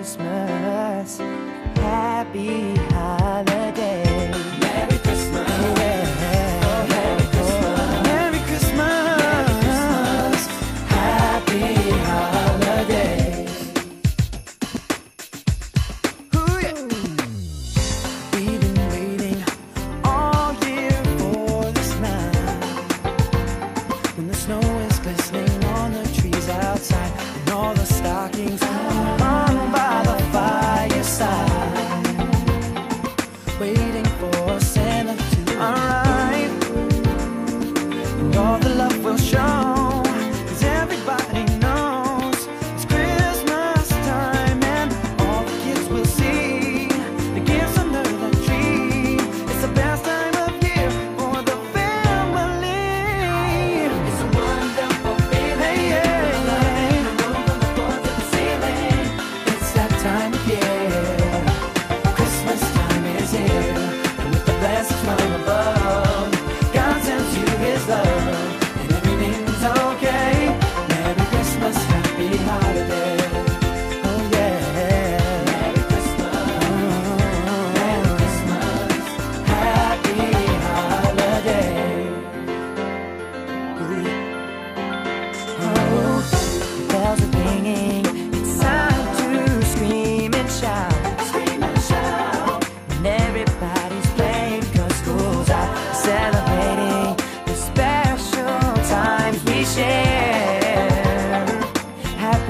Christmas. Happy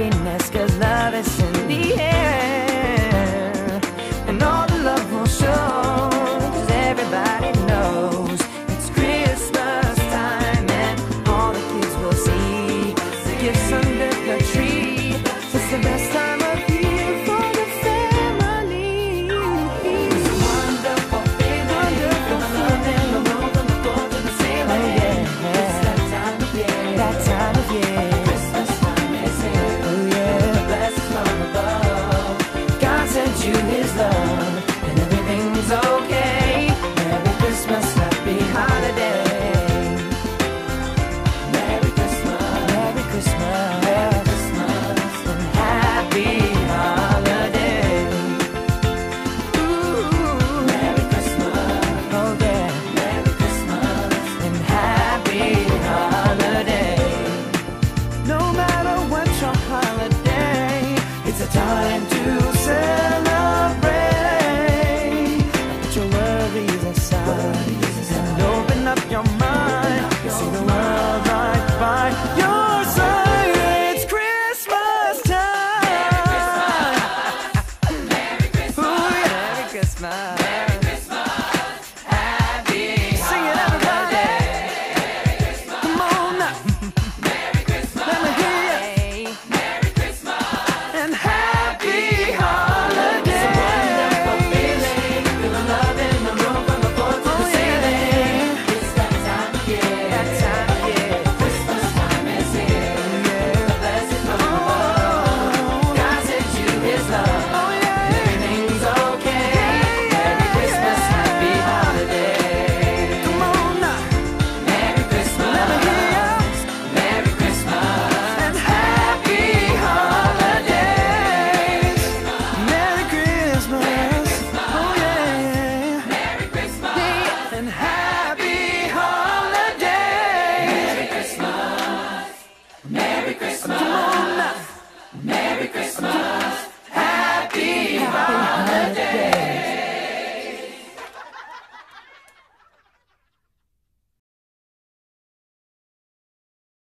happiness, cause love is in the air. And all the love will show, cause everybody knows it's Christmas time, and all the kids will see the gifts under the tree. It's the best